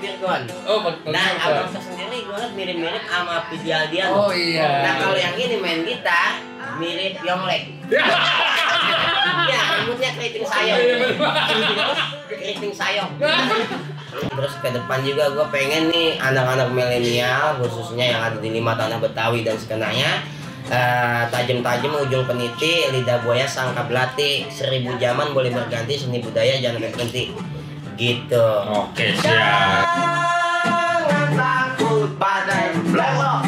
Virgon. Oh, Bang Nah. Abang sendiri gue liat mirip-mirip sama Pidi Aldian. Oh, iya. Nah, kalau yang ini main gitar mirip Yonglek. ya, rambutnya keriting sayong. Iya, bener. keriting sayong. Terus ke depan juga gue pengen nih anak-anak milenial khususnya yang ada di lima tanah Betawi dan sekenanya eh, tajam-tajam ujung peniti lidah buaya sangka belati seribu zaman boleh berganti seni budaya jangan berhenti gitu Oke, siap. Jangan takut pada belok.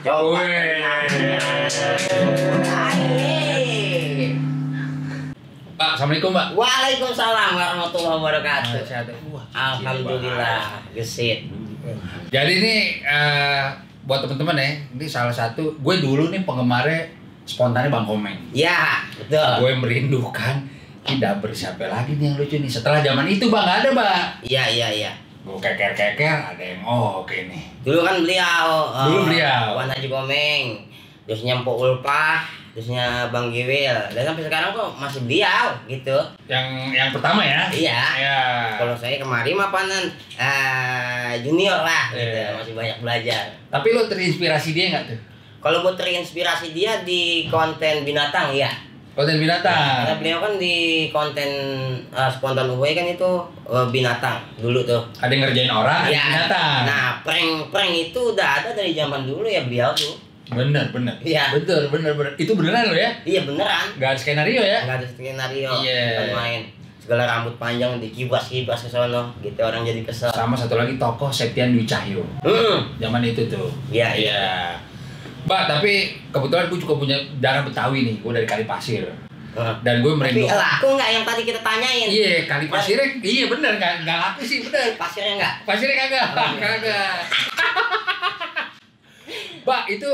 Coba. Pak, Assalamualaikum, Pak. Waalaikumsalam warahmatullahi wabarakatuh. Wah, Alhamdulillah, gesit. Jadi ini eh, buat teman-teman ya, ini salah satu gue dulu nih penggemarnya spontannya Bang Komeng. Ya, betul. Gue merindukan tidak bersiapa lagi nih yang lucu nih. Setelah zaman itu Bang, nggak ada Bang. Iya, iya, iya. Gue keker-keker, ada yang oh oke nih. Dulu kan beliau. eh, Dulu beliau. Wan Haji Komeng. Terusnya Mpok Ulpah. Terusnya Bang Giwil. Dan sampai sekarang tuh masih beliau gitu. Yang yang pertama ya. Iya. Ya. Kalau saya kemarin mah panen eh, junior lah gitu. Iya. Masih banyak belajar. Tapi lo terinspirasi dia nggak tuh? Kalau buat terinspirasi dia di konten binatang ya. Konten binatang. beliau kan di konten eh, spontan UW kan itu eh, binatang dulu tuh. Ada yang ngerjain orang, Iya. binatang. Nah, prank-prank itu udah ada dari zaman dulu ya beliau tuh. Bener, bener. Iya. Bener, bener, bener. Itu beneran lo ya? Iya beneran. Gak ada skenario ya? Nggak ada skenario, Iya. bukan main. Segala rambut panjang dikibas-kibas ke sono, gitu orang jadi kesel. Sama satu lagi tokoh Septian Dwi Cahyo. Hmm. Zaman itu tuh. Iya, iya. Iya. Mbak, tapi kebetulan gue juga punya darah Betawi nih. Gue dari Kali Pasir. Heeh. Dan gue Tapi merindu. laku nggak yang tadi kita tanyain? Iya, Kali Pasirnya, iya bener, nggak nggak laku sih, bener. Pasirnya nggak? Pasirnya kagak, Oh, iya. kagak. Mbak, itu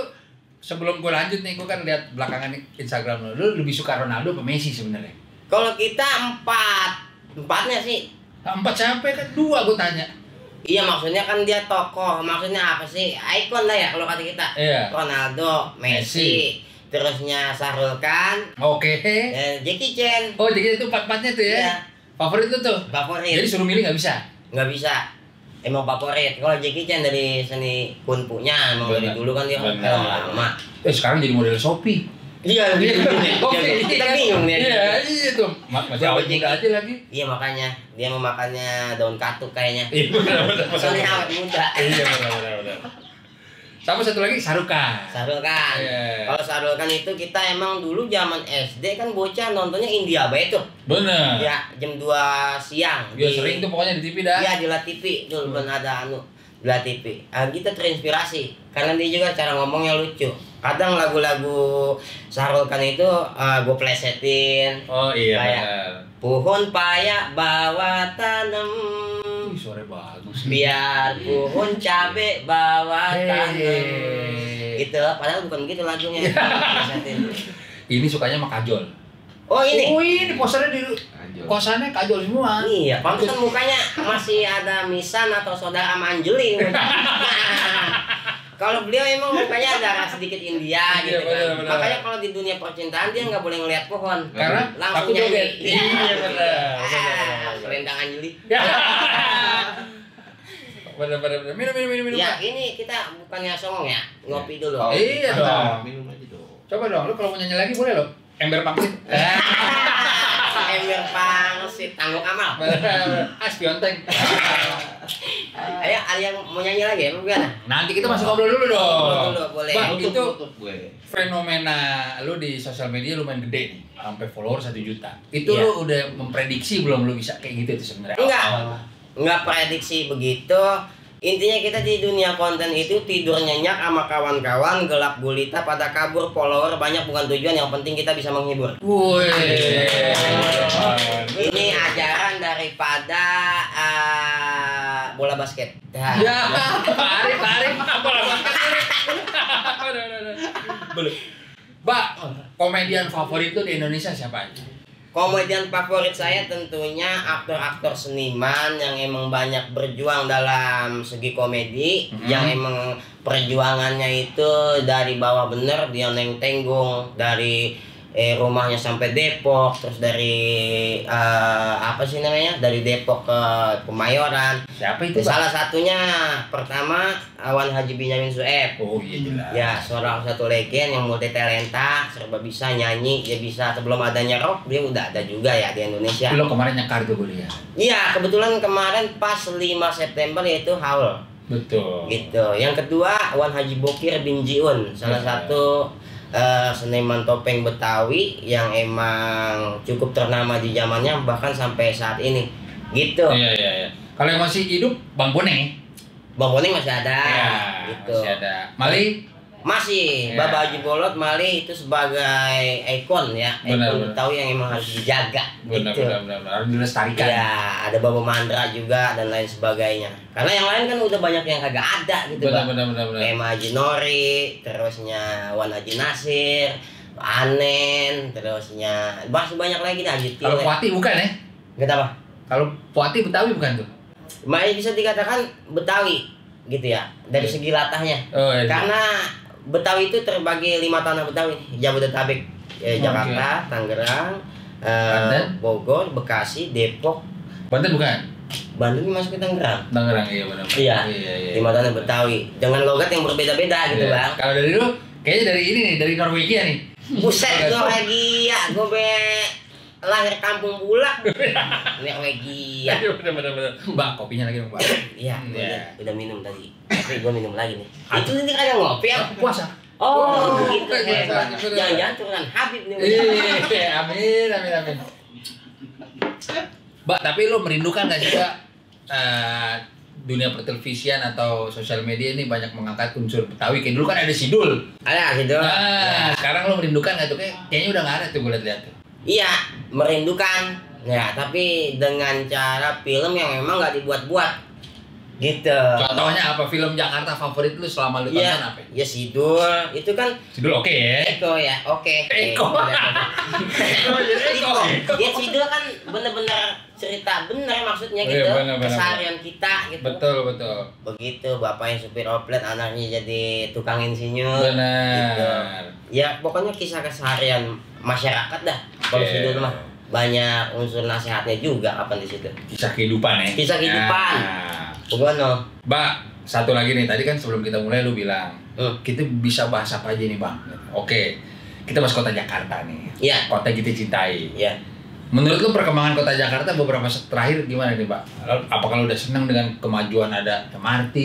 sebelum gue lanjut nih, gue kan lihat belakangan Instagram lo, lu lebih suka Ronaldo apa Messi sebenarnya? Kalau kita empat, empatnya sih. Empat siapa kan? Dua gue tanya. Iya maksudnya kan dia tokoh, maksudnya apa sih? Ikon lah ya kalau kata kita. Iya. Ronaldo, Messi, terusnya Sahrul Khan, Oke. eh, Jackie Chan. Oh, jadi itu empat-empatnya tuh ya? Iya. Favorit lu tuh? Favorit. Jadi suruh milih nggak bisa? nggak bisa emang favorit kalau Jackie Chan dari seni kunpunya emang dari dulu kan dia film lama Eh, sekarang jadi model Shopee. Iya Oke, kita bingung nih Iya, iya. Ma- Masih awet muda aja lagi. iya makanya dia mau makannya daun katuk kayaknya Iya, benar benar. benar. soalnya awet muda Iya, benar benar benar. Sama satu lagi Sarukan. Sarul kan Iya. kalau Sarul kan itu kita emang dulu zaman SD kan bocah nontonnya India baik tuh Benar. ya jam 2 siang Dia sering tuh pokoknya di TV dah. Iya di La TV dulu belum ada anu di La TV. Ah, kita terinspirasi karena dia juga cara ngomongnya lucu. Kadang lagu-lagu Sahrul Khan itu gue plesetin. Oh iya Kayak-. Pohon paya bawa tanam suara bagus. biar pohon cabe bawa tanam. Hey. Gitu, padahal bukan gitu lagunya. Ini sukanya sama Kajol. Oh ini. Oh ini posternya di kosannya Kajol semua. Iya, pantesan mukanya masih ada Misan atau saudara sama kalau beliau emang mukanya ada sedikit India Iya, gitu kan. benar. Makanya kalau di dunia percintaan dia nggak boleh ngeliat pohon. Karena langsung joget. nyanyi. Iya benar. benar, Ah. Selendang Anjeli. Benar benar benar. Minum minum minum minum. Ya, ini kita bukannya songong ya, ngopi dulu. Oh, Iya dong. Minum aja dong. Coba dong, lu kalau mau nyanyi lagi boleh loh. Ember pangsit. Ember pangsit, tanggung amal. ah, spionteng. Ayo, ada yang mau nyanyi lagi ya? Gimana? Nanti kita masuk ngobrol dulu dong. Ngobrol dulu, boleh. Bang, itu fenomena lu di sosial media lumayan gede nih, sampai follower satu juta. Itu Iya. lu udah memprediksi belum lu bisa kayak gitu itu sebenarnya? Enggak. Awal-awal. nggak prediksi begitu intinya kita di dunia konten itu tidur nyenyak sama kawan-kawan gelap gulita pada kabur follower banyak bukan tujuan yang penting kita bisa menghibur Wih. ini ajaran daripada uh, bola basket Dah. Ya, tarik, tarik, bola basket. Belum. Mbak, komedian favorit tuh di Indonesia siapa aja? Komedian favorit saya tentunya aktor-aktor seniman yang emang banyak berjuang dalam segi komedi Mhm. yang emang perjuangannya itu dari bawah bener dia neng tenggung dari eh rumahnya sampai Depok terus dari eh, apa sih namanya dari Depok ke Kemayoran Siapa itu, salah satunya pertama Awan Haji Binyamin Sueb Oh iya jelas. ya seorang satu legend yang multi talenta serba bisa nyanyi dia bisa sebelum adanya rock dia udah ada juga ya di Indonesia Lo kemarin nyekar tuh gue lihat. iya kebetulan kemarin pas 5 September yaitu Haul Betul. gitu yang kedua Wan Haji Bokir bin Jiun salah Betul. satu eh, seniman topeng Betawi yang emang cukup ternama di zamannya bahkan sampai saat ini gitu Iya iya iya. Kalau yang masih hidup Bang Bone. Bang Boning masih ada Iya, gitu masih ada. Mali masih Iya. Baba Haji Bolot Mali itu sebagai ikon ya Benar, ikon. Betawi yang emang harus dijaga benar gitu benar benar benar. harus dilestarikan. Ya, ada Baba Mandra juga dan lain sebagainya. Karena yang lain kan udah banyak yang kagak ada gitu, Benar Bang. benar benar benar. Kayak Haji Nori, terusnya Wan Haji Nasir, Anen, terusnya masih banyak lagi dah Haji Kalau. Puati bukan ya? Gitu apa? Kalau Puati Betawi bukan tuh? Masih bisa dikatakan Betawi gitu ya dari Iya. segi latahnya. Oh iya. Karena Betawi itu terbagi lima tanah Betawi, Jabodetabek, Oke. Jakarta, Tangerang, eh? Bogor, Bekasi, Depok, Banten bukan? Bandung masuk ke Tangerang. Tangerang iya benar. benar. Iya. Iya iya. lima tanah Betawi dengan logat yang berbeda-beda gitu Iya. bang. Kalau dari lu kayaknya dari ini nih, dari Norwegia nih. Buset Norwegia, gue be lahir kampung. Norwegia. Iya benar benar benar. Mbak, kopinya lagi dong, Mbak. Iya, gua Iya. udah, udah minum tadi. Tapi gue minum lagi nih. Itu ini kan ngopi ya? Puasa. Oh, Oh, gitu. Jangan-jangan turunan Habib nih. Iya, amin, amin, amin. Mbak, tapi lo merindukan gak sih, Mbak? eh, dunia pertelevisian atau sosial media ini banyak mengangkat unsur Betawi. Kayak dulu kan ada Sidul. Ada gitu. Nah, sekarang lo merindukan gak tuh? Kayak, kayaknya udah gak ada tuh gue liat-liat tuh. Iya, merindukan. Ya, tapi dengan cara film yang memang nggak dibuat-buat. Gitu. Contohnya apa film Jakarta favorit lu selama lu tonton Iya, apa? ya Sidul itu kan Sidul oke ya. Eko ya, oke. Eko. Eko. Eko. Ya Sidul kan bener-bener cerita bener maksudnya Iya, gitu. bener, bener, Keseharian kita gitu. Betul, betul. Begitu bapaknya supir oplet, anaknya jadi tukang insinyur. Gitu. Benar. Ya pokoknya kisah keseharian masyarakat dah. Kalau Iya. Sidul mah banyak unsur nasihatnya juga apa di situ. Kisah kehidupan ya. Kisah kehidupan. Nah. Begono. Mbak, satu lagi nih. Tadi kan sebelum kita mulai lu bilang, Hmm. kita bisa bahas apa aja nih bang? Oke, kita bahas kota Jakarta nih. Iya. Kota yang kita cintai. Ya. Menurut lu perkembangan kota Jakarta beberapa terakhir gimana nih, Pak? Apakah lu udah seneng dengan kemajuan ada MRT?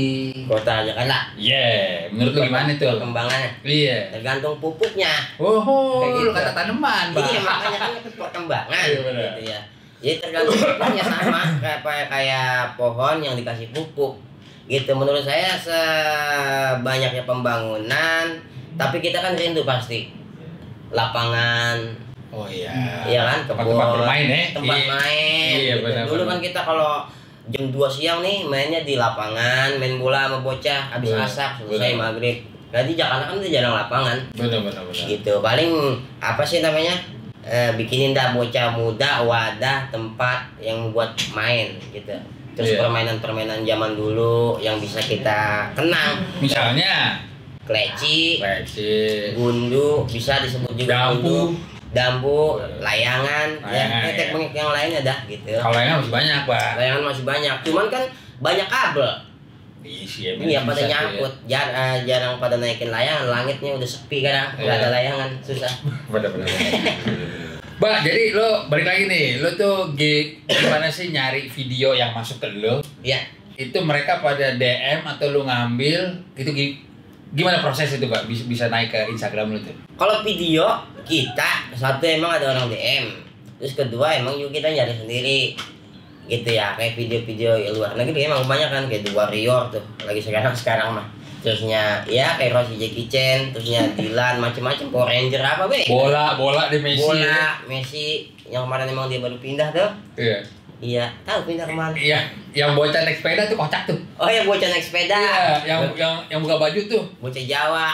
Kota Jakarta. Yeah, menurut lu gimana tuh? Perkembangannya Iya. tergantung pupuknya. Oh, Kayak lu gitu. kata tanaman, Bang. Iya makanya kan itu perkembangan Iya, benar. gitu ya. Jadi tergantung pupuknya sama kayak kayak kayak pohon yang dikasih pupuk. Gitu menurut saya sebanyaknya pembangunan tapi kita kan rindu pasti lapangan Oh iya. Iya kan, Tempat-tempat kebun, bermain ya. tempat Iya. main Iya, gitu. benar, dulu benar. kan kita kalau jam 2 siang nih mainnya di lapangan main bola sama bocah habis Benar, asak selesai benar. maghrib jadi Jakarta kan udah jarang lapangan Benar benar benar. gitu paling apa sih namanya eh, bikinin dah bocah muda wadah tempat yang buat main gitu terus Iya. permainan-permainan zaman dulu yang bisa kita kenang Misalnya, kleci Lexi, gundu bisa disebut juga Dampu. gundu dambu layangan, Layangan, ya tetek ya. bengek yang lainnya dah gitu kalau yang masih banyak, Pak. layangan masih banyak cuman kan banyak kabel Isi ya, iya pada tuh ya. nyangkut Jar- eh, jarang pada naikin layangan langitnya udah sepi kadang nggak Iya. ada layangan susah Bener bener. Mbak, jadi lo balik lagi nih, lo tuh gi- gimana sih nyari video yang masuk ke lo? ya Itu mereka pada DM atau lo ngambil? Itu gimana proses itu, Pak? Bisa, bisa naik ke Instagram lo tuh? Kalau video kita satu emang ada orang DM, terus kedua emang juga kita nyari sendiri gitu ya kayak video-video luar negeri emang banyak kan kayak The Warrior tuh lagi sekarang sekarang mah terusnya ya kayak Rossi Jackie Chan terusnya Dylan macem-macem Power Ranger apa be Bola, bola di Messi. ya? bola Messi yang kemarin emang dia baru pindah tuh Iya. Iya tahu pindah ke mana Iya, yang bocah naik sepeda tuh kocak tuh. oh ya bocah naik sepeda Iya, yang yang yang buka baju tuh. bocah Jawa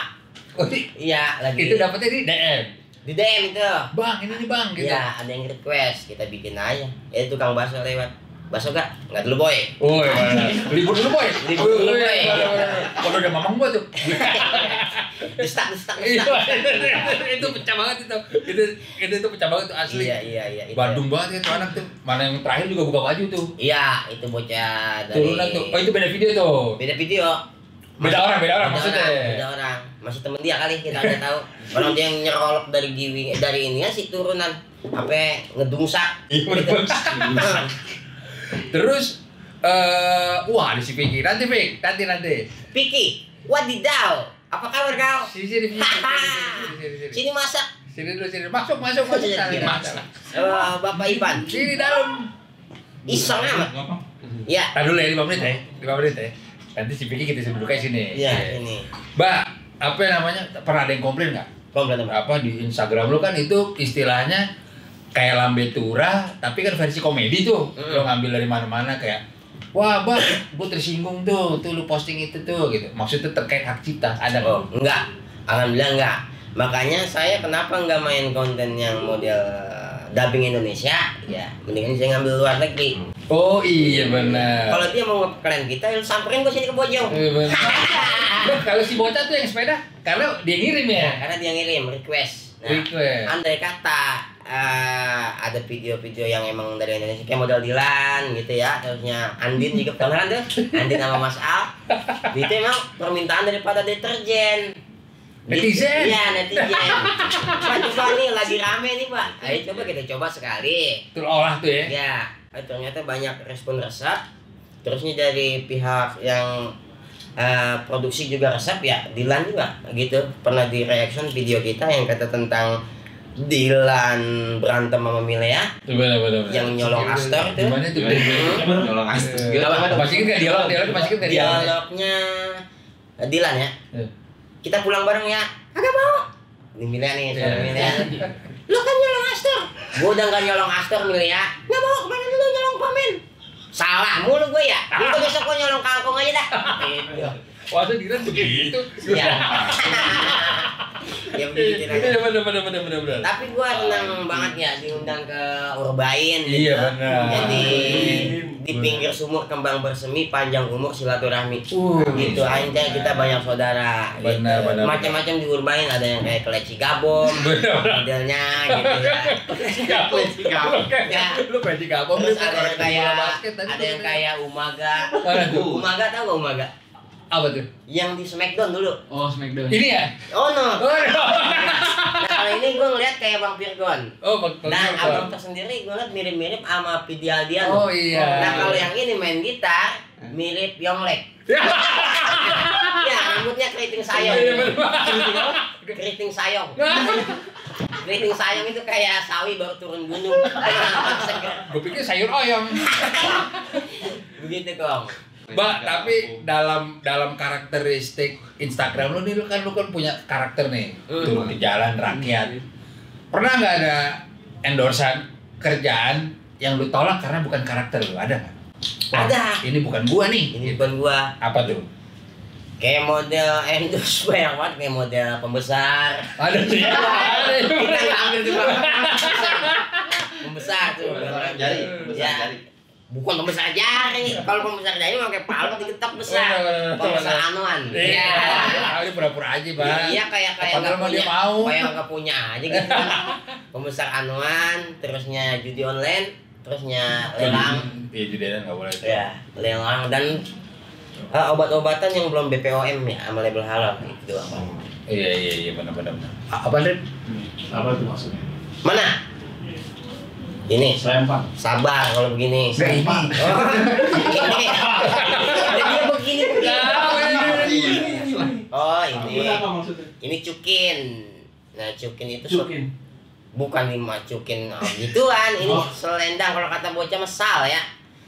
Oh, iya lagi itu dapetnya di DM. di DM itu Bang, ini nih Bang gitu. Iya, ada yang request, kita bikin aja. Eh tukang bakso lewat. Bakso gak? Enggak dulu, Boy. Oh, iya. libur dulu boy. Libur dulu, Oh, iya, Boy. iya, iya. Kalau udah mamang gua tuh. destak destak itu pecah banget itu. Itu itu itu pecah banget tuh asli. iya iya iya itu. Bandung banget itu anak tuh. Mana yang terakhir juga buka baju tuh. iya itu bocah dari Turunan tuh. Oh itu beda video tuh. beda video Beda orang, beda orang maksudnya. orang, beda orang masih temen dia kali kita nggak tahu orang dia yang nyerolok dari giwi eh, dari ini ya si turunan apa ngedungsak Iya betul. Terus eh wah di si Vicky. Nanti Vick, nanti nanti. Piki wadidaw apa kabar kau Sini sini sini. Sini sini sini. sini masak Sini dulu sini. Masuk masuk masuk. Sini, iya. masuk. Eh, bapak Ivan Sini dalam. iseng amat ya Tahan dulu ya 5 menit ya. 5 menit ya. Nanti si Vicky kita duduk sini. iya ini Mbak, apa namanya? Pernah ada yang komplain nggak? komplain apa Apa di Instagram lu kan itu istilahnya kayak lambe tura, tapi kan versi komedi tuh. Mm. Lo ngambil dari mana-mana kayak Wah, Bang, gue tersinggung tuh, tuh lu posting itu tuh gitu. Maksudnya terkait hak cipta, ada? Oh, enggak. Alhamdulillah enggak. Makanya saya kenapa enggak main konten yang model dubbing Indonesia? Ya, mendingan saya ngambil luar negeri. Oh iya benar. Kalau dia mau ngeprank kita, ya samperin gua sini ke Bojong. Iya, benar. Kalau si bocah tuh yang sepeda, karena dia ngirim ya. Ya, karena dia ngirim request. Nah, Request. andai kata eh, ada video-video yang emang dari Indonesia kayak model Dilan gitu ya terusnya Andin juga kan tuh? Andin sama Mas Al. Itu emang permintaan daripada deterjen. Netizen? iya netizen. Pak coba nih lagi rame nih Pak. Ayo coba kita coba sekali. Tuh olah tuh ya. ya ternyata banyak respon resep. Terusnya dari pihak yang eh, produksi juga resep ya Dilan juga gitu. Pernah di reaction video kita yang kata tentang Dilan berantem sama Milea benar. Yang nyolong Astor tuh. Gimana tuh? Nyolong astor. Gimana? Masih ingat nggak dialog? Dialog masih ingat nggak dialog? dialognya eh, Dilan ya Eh. kita pulang bareng ya kagak mau ini Milea nih suara Iya. Milea lu kan nyolong Astor gua udah nggak nyolong Astor Milea nggak mau kemarin lu nyolong komen salah mulu gue ya itu besok gua nyolong kangkung aja dah gitu. Wah, tuh Dilan begitu. ya ya begitu Iya aja. benar benar benar benar benar. tapi gua senang banget ya diundang ke Urbain Iya, gitu. benar. jadi di pinggir sumur kembang bersemi panjang umur silaturahmi Uh, gitu aja kita banyak saudara Benar, gitu. benar, macam-macam di Urbain ada yang kayak keleci gabom Benar. modelnya gitu ya Gabung. Ya. Lu pengen digabung terus lu ada yang kayak ada yang kayak Umaga? Umaga tau gak Umaga apa tuh? yang di Smackdown dulu Oh, Smackdown. Ini ya? oh no Oh, no. nah kalau ini gue ngeliat kayak Bang Virgon Oh, Bang Virgon. abang tersendiri gue liat mirip-mirip sama Pidi Aldiano Oh iya. nah kalau yang ini main gitar mirip Yonglek ya rambutnya keriting sayong Iya, keriting sayong keriting sayong itu kayak sawi baru turun gunung Seger. Gue pikir sayur oyong. begitu kong Mbak, tapi dalam dalam karakteristik Instagram lu nih lu kan lu kan punya karakter nih. Hmm. Turun di jalan rakyat. Pernah nggak ada endorsan kerjaan yang lu tolak karena bukan karakter lu? Ada nggak? Wah, Ada. Ini bukan gua nih. ini bukan gua Apa tuh? kayak model endorse banyak banget kayak model pembesar Ada tuh ya. Ada. kita nggak ambil tuh pembesar tuh Besar jari, besar Ya. jari. Bukan pembesar jari kalau pembesar jari pakai palu digetok besar benar, pembesar anuan Iya. Iya. Ini pura-pura aja, Bang. Iya kayak kayak Apa nggak punya, mau? kayak nggak punya aja gitu. Pembesar anuan, terusnya judi online, terusnya lelang, Iya, judean nggak boleh. ya lelang dan eh, obat-obatan yang belum BPOM ya sama label halal itu doang. Bang. Iya, iya, iya, benar benar. benar. A- Apa, Ren? Apa itu maksudnya? Mana? Ini Selempang. sabar kalau begini. Oh, ini. Dia begini begini. Oh ini. Apa maksudnya? Ini cukin. Nah cukin itu Cukin. bukan lima cukin oh, gituan ini Oh. selendang kalau kata bocah mesal ya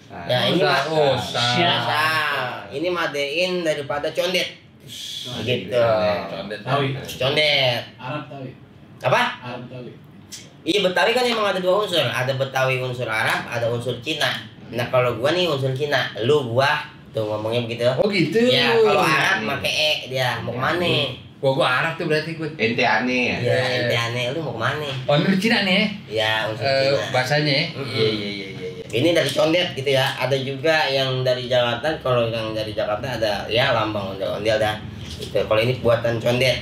Nah, ini mah Oh, sal. ini madein daripada condet gitu Condet. Condet Arab tawi. apa Arab tawi. Iya betawi kan emang ada dua unsur ada betawi unsur arab ada unsur cina nah kalau gua nih unsur cina lu gua tuh ngomongnya begitu Oh gitu. ya kalau arab make e dia mau ke mana Wah, gua Arab tuh berarti gue. ente aneh ya. ya ente aneh lu mau ke mana Oh, ini Cina nih ya unsur ya? Eh, cina bahasanya ya? Mm-mm. Iya, iya, iya, iya. iya. ini dari condet gitu ya ada juga yang dari Jakarta kalau yang dari Jakarta ada ya lambang ondel ondel dah gitu kalau ini buatan condet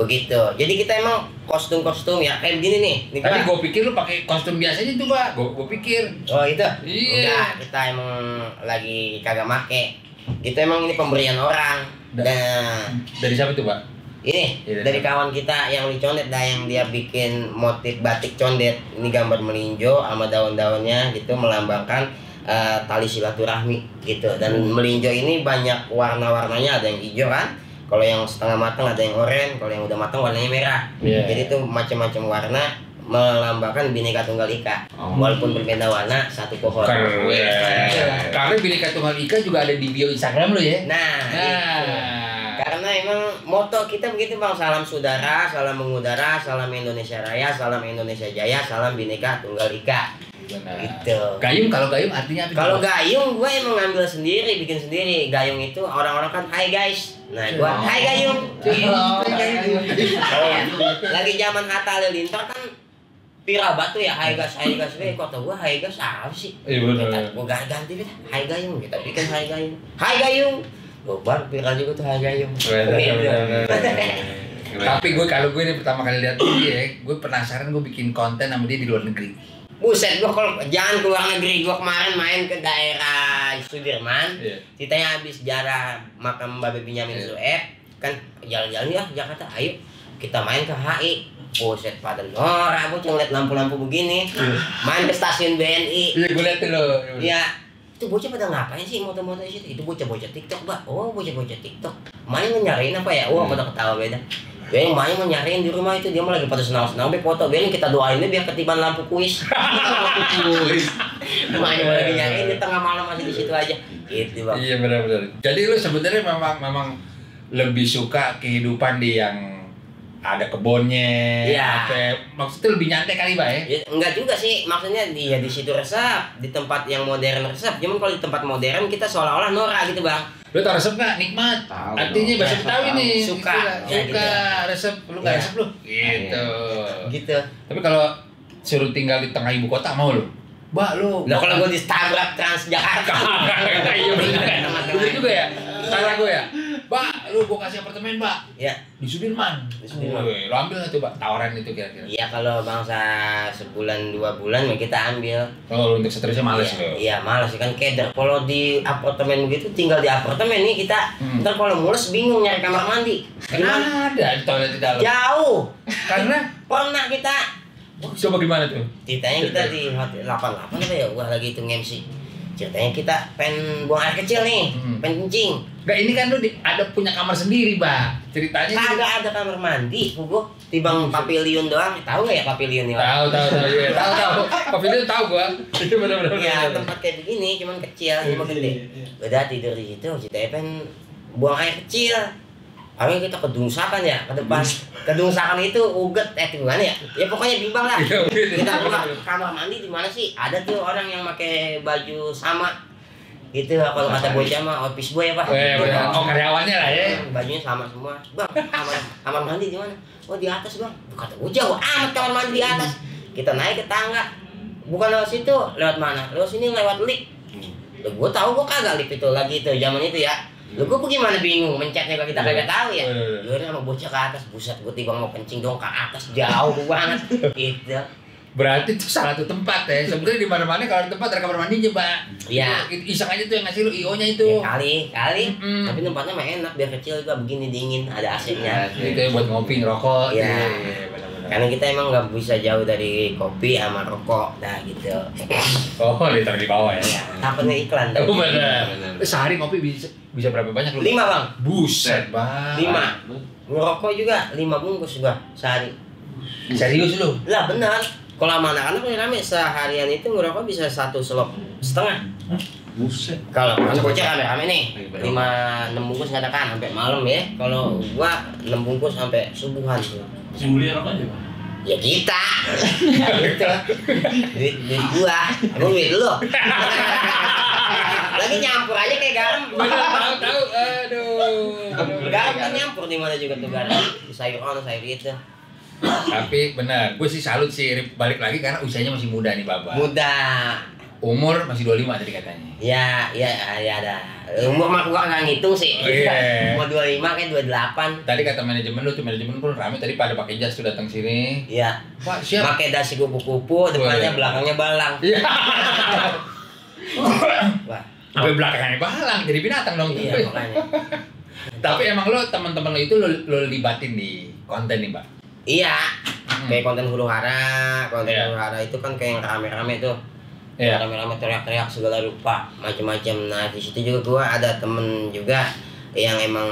begitu jadi kita emang kostum kostum ya kayak begini nih nih Tadi gua. gue pikir lu pakai kostum biasanya tuh, Pak. Gue gue pikir. oh itu Iya. enggak kita emang lagi kagak make itu emang ini pemberian orang Da- dan Dari siapa tuh, Pak? ini Iya, dari kawan kita yang condet dah yang dia bikin motif batik condet ini gambar melinjo sama daun-daunnya gitu melambangkan eh, tali silaturahmi gitu dan Hmm. melinjo ini banyak warna-warnanya ada yang hijau kan kalau yang setengah matang ada yang oranye kalau yang udah matang warnanya merah Iya. jadi itu macam-macam warna melambangkan bineka tunggal ika Oh. walaupun berbeda warna satu pohon Keren. Iya. Karena Bineka Tunggal Ika juga ada di bio Instagram lu ya. nah, itu. Nah. Karena emang moto kita begitu bang, salam saudara, salam mengudara, salam Indonesia Raya, salam Indonesia Jaya, salam Bhinneka Tunggal Ika. Benar. Gitu. Gayung kalau gayung artinya apa? Kalau gayung gue emang ngambil sendiri, bikin sendiri. Gayung itu orang-orang kan Hai guys. Nah gue Oh. Hai gayung. Oh, Iya. Lagi zaman Hatta Halilintar kan viral batu ya Hai guys, Hai guys. Gue kata gue Hai guys apa sih? Iya benar. Gue ganti kita Hai gayung, kita bikin Hai gayung. Hai gayung. Gue baru viral juga tuh Hai gayung. Gitu. Tapi gue kalau gue ini pertama kali lihat dia, gue penasaran gue bikin konten sama dia di luar negeri. Buset gua kalau jangan ke luar negeri gua kemarin main ke daerah Sudirman. Iya. Ceritanya habis jarah makam Babe Benyamin Iya. Sueb kan jalan-jalan ya Jakarta ayo kita main ke HI. Buset pada norak bocah ngeliat lampu-lampu begini. Main ke stasiun BNI. Iya gue lihat lo. Ya itu bocah pada ngapain sih moto-moto di situ? Itu bocah-bocah TikTok, Mbak. Oh, bocah-bocah TikTok. Main nyariin apa ya? Oh, Hmm. pada ketawa beda. Ya, yang main nyariin di rumah itu dia mau lagi pada senang-senang be foto biarin kita doain dia biar ketiban lampu kuis. main mau lagi nyariin di tengah malam masih di situ aja. Gitu, Bang. Iya benar-benar. Jadi lu sebenarnya memang memang lebih suka kehidupan di yang ada kebunnya, Iya. apa maksudnya lebih nyantai kali pak ya? Ya, enggak juga sih, maksudnya dia di situ resep, di tempat yang modern resep. Cuman kalau di tempat modern kita seolah-olah norak gitu, Bang. Lu tau resep nggak? Nikmat. Tahu Artinya bahasa Betawi nih. Suka. Istilah. Ya, Suka. Resep. Lu nggak Iya. resep lu? Gitu. Gitu. Tapi kalau suruh tinggal di tengah ibu kota mau lu? Mbak lu. Lah kalau gue di Transjakarta. iya benar. Bener juga ya. Salah gue ya. Mbak, lu gua kasih apartemen, Mbak. Ya, Di Sudirman. Di Sudirman. Wih, lu ambil tuh, Mbak? Tawaran itu kira-kira. Iya kalau bangsa sebulan dua bulan ya kita ambil. Oh, lu untuk seterusnya males Iya, lu. Iya malas kan keder. Kalau di apartemen begitu tinggal di apartemen nih kita. Hmm. Ntar kalau mules bingung nyari kamar mandi. Gimana? Ada di toilet di dalam. Jauh. Karena Pernah kita. coba gimana tuh? Ceritanya kita di hotel 88 apa ya? Gua lagi itu MC. Ceritanya kita pengen buang air kecil nih, Hmm. pengen kencing. Enggak, ini kan lu di, ada punya kamar sendiri, Mbak. Ceritanya Kagak ada kamar mandi, Pugu. Tibang pavilion doang. Tahu nggak ya pavilion ini? Tahu, tahu, tahu. Iya, tahu, tahu. Pavilion tahu gua. Itu benar-benar. Ya tempat kayak begini cuman kecil cuma gede. Udah tidur di situ, ceritanya pengen buang air kecil. Paling kita ke Dungsakan ya, ke depan. Ke Dungsakan itu uget eh di mana ya? Ya pokoknya bimbang lah. Iya. Kita buka kamar mandi di mana sih? Ada tuh orang yang pakai baju sama. Gitu kalau kata bocah mah office boy apa? Eh, benar. Oh, karyawannya lah ya. Bajunya sama semua. Bang, kamar, kamar mandi di mana? Oh di atas bang. Kata gue jauh amat kamar mandi di atas. Kita naik ke tangga. Bukan lewat situ, lewat mana? Lewat sini lewat lift. Loh, gue tahu gue kagak lift itu lagi itu zaman itu ya. Lu gue gimana bingung mencetnya kalau kita kagak tahu ya. Gue sama bocah ke atas, buset gue tiba mau kencing dong ke atas jauh banget. Gitu. Berarti itu salah satu tempat ya. Sebenarnya di mana-mana kalau ada tempat ada kamar mandinya, Pak. Iya. Itu Iseng aja tuh yang ngasih lu IO-nya itu. Ya, kali, kali. Mm-mm. Tapi tempatnya mah enak, biar kecil juga begini dingin, ada AC-nya. Itu ya buat ngopi, ngerokok. Iya. Karena kita emang nggak bisa jauh dari kopi sama rokok, nah gitu. Oh, ditaruh di bawah ya. Ya, takutnya iklan. Oh, tapi. benar. benar. Sehari ngopi bisa bisa berapa banyak lu? Lima bang, Buset, Bang. lima. Ngerokok juga lima bungkus gua sehari. Serius lu? Lah benar. Kalau sama anak-anak rame seharian itu ngerokok bisa satu selop setengah. Buset. Kalau anak bocah rame-rame nih, berapa? lima enam bungkus katakan sampai malam ya. Kalau gua enam bungkus sampai subuhan. Yang beli rokoknya pak? Ya kita, gitu. Duit, duit gua, emang duit lu. Lagi nyampur aja kayak garam. Bener, tahu tahu. Aduh. Garam kan nyampur di mana juga tuh garam. Di sayur on, sayur itu. Tapi benar, gue sih salut sih balik lagi karena usianya masih muda nih Baba. Muda. Umur masih 25 tadi katanya. Ya, ya, ya ada. Umur mah gua nggak ngitung sih. Oh, iya. Mau 25 kayak 28. Tadi kata manajemen lu tuh manajemen pun rame tadi pada pakai jas tuh datang sini. Iya. Pak siap. Pakai dasi kupu-kupu, depannya belakangnya balang. Iya. Wah, Sampai belakangnya balang jadi binatang dong. iya makanya. Tapi emang lo teman-teman lo itu lo, lo libatin di konten nih, Mbak. Iya, Hmm. kayak konten huru hara, konten Iya. huru hara itu kan kayak yang rame-rame tuh. Iya. Rame-rame teriak-teriak segala rupa, macam-macam. Nah, di situ juga gua ada temen juga yang emang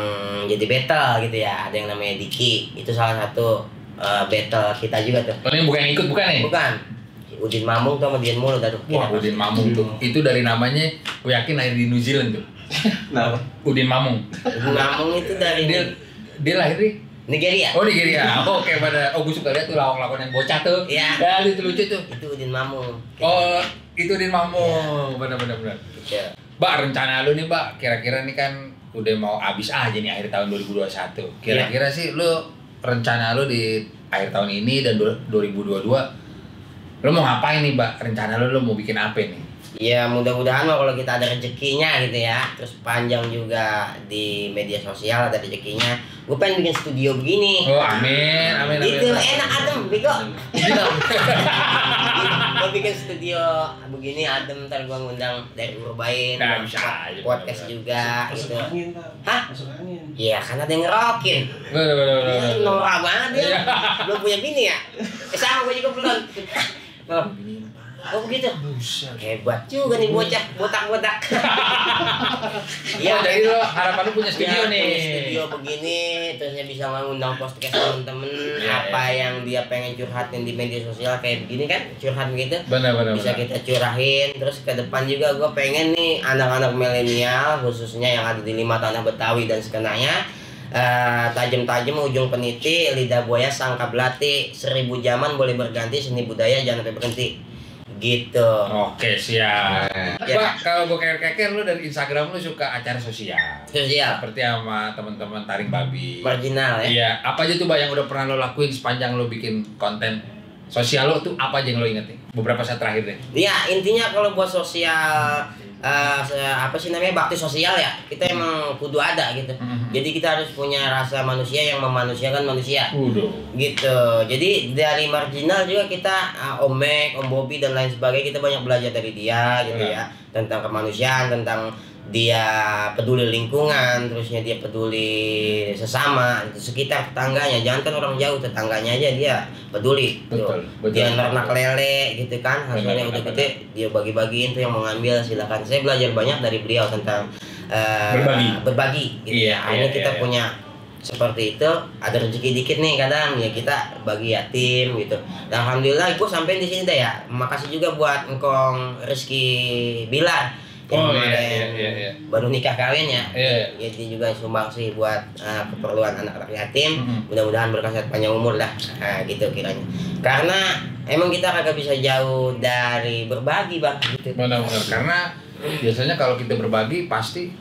jadi battle gitu ya. Ada yang namanya Diki. Itu salah satu uh, battle kita juga tuh. Lo yang bukan yang ikut bukan nih? Bukan. Udin Mamung tuh sama Dian Mulu dah tuh. Wah, Udin Mamung tuh. Itu dari namanya, gue yakin lahir di New Zealand tuh. Kenapa? Udin Mamung. Udin Mamung itu dari Dia dia lahir di Nigeria. Oh Nigeria. Oke pada oh gue suka lihat tuh lawak-lawak yang bocah tuh. Iya. Ya itu lucu tuh. Itu Udin Mamung. Oh itu Udin Mamung. Benar-benar benar. Gitu. Mbak rencana lu nih Mbak, kira-kira nih kan udah mau habis aja nih akhir tahun 2021. Kira-kira sih lu rencana lu di akhir tahun ini dan du- 2022 lu mau ngapain nih Mbak? Rencana lu lu mau bikin apa nih? Ya mudah-mudahan kalau kita ada rezekinya gitu ya Terus panjang juga di media sosial ada rezekinya Gue pengen bikin studio begini Oh amin, amin, amin. Itu enak adem, Bego Gitu Gue bikin studio begini adem Ntar gue ngundang dari Urbain Nah, buat bisa aja, Podcast bener-bener. juga gitu angin, Pak. Hah? Masuk angin. Iya kan ada yang ngerokin Bener, bener, bener, Dia bener. norak banget dia Iya. Belum punya bini ya? Eh sama gue juga belum Oh, oh begitu? Hebat juga nih bocah, botak-botak. Ya, jadi lo harapan lu punya studio Ya, nih. punya studio begini terusnya bisa ngundang podcast temen-temen. Iya, apa iya. yang dia pengen curhatin di media sosial kayak begini kan? Curhat begitu. Bener, bener, bisa bener. kita curahin. Terus ke depan juga gue pengen nih anak-anak milenial khususnya yang ada di lima tanah Betawi dan sekenanya eh, tajam-tajam ujung peniti lidah buaya sangka belati. Seribu zaman boleh berganti seni budaya jangan sampai berhenti gitu Oke, siap. Ya. Pak, kalau gue keker-keker lu dari Instagram lu suka acara sosial. sosial Seperti sama teman-teman taring babi. marginal ya Iya, apa aja tuh Mbak yang udah pernah lo lakuin sepanjang lo bikin konten sosial lo tuh apa aja yang lo inget nih? Beberapa saat terakhir deh. Ya intinya kalau buat sosial se- apa sih namanya bakti sosial ya kita emang kudu ada gitu. Mhm. Jadi kita harus punya rasa manusia yang memanusiakan manusia Udah. gitu. Jadi dari marginal juga kita ah, Om Mek, Om Bobby dan lain sebagainya kita banyak belajar dari dia gitu Benar. ya tentang kemanusiaan tentang dia peduli lingkungan terusnya dia peduli sesama itu sekitar tetangganya. Jangan kan orang jauh tetangganya aja dia peduli. Betul, betul. dia ternak lele gitu kan hasilnya udah gede dia bagi-bagiin tuh yang mau ngambil silakan. Saya belajar banyak dari beliau tentang eh, Berbagi. berbagi gitu. Iya, akhirnya iya, kita iya, punya seperti itu ada rezeki dikit nih kadang ya kita bagi yatim gitu. Dan alhamdulillah gue sampai di sini dah ya. Makasih juga buat engkong Rizky Bilar Oh, iya, kemarin iya, iya, iya. baru nikah kawin ya? Iya. ya dia juga sumbang sih buat uh, keperluan anak-anak yatim. Mhm. mudah-mudahan berkah sehat panjang umur lah. Nah, gitu kiranya. Karena emang kita kagak bisa jauh dari berbagi bang. Gitu. Benar-benar. Karena biasanya kalau kita berbagi pasti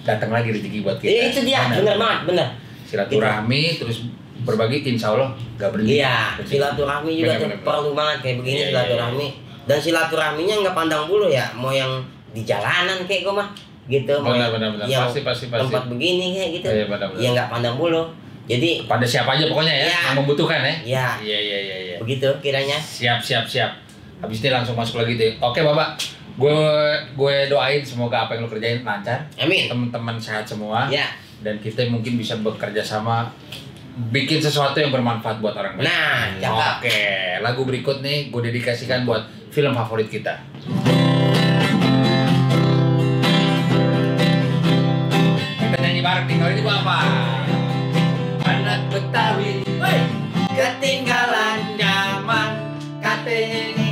datang lagi rezeki buat kita. Ya, itu dia. Bener banget bener Silaturahmi terus berbagi insya Allah gak berhenti. iya silaturahmi juga tuh Bener-bener. perlu banget kayak begini Iya, iya, silaturahmi. Dan silaturahminya nggak pandang bulu ya. Mau yang di jalanan kayak gue mah gitu Benar benar benar. yang Pasti pasti pasti. tempat begini kayak gitu Iya benar benar. ya nggak pandang bulu jadi Pada siapa aja pokoknya ya Iya. yang membutuhkan ya. ya Iya iya iya iya. begitu kiranya Siap siap siap. Habis ini langsung masuk lagi deh. Oke Bapak, gue gue doain semoga apa yang lo kerjain lancar. amin Teman-teman sehat semua. ya Dan kita mungkin bisa bekerja sama bikin sesuatu yang bermanfaat buat orang lain. nah cakep Oke, lagu berikut nih gue dedikasikan buat film favorit kita. Marketing kali ini apa? Anak Betawi, hey! ketinggalan zaman, ini.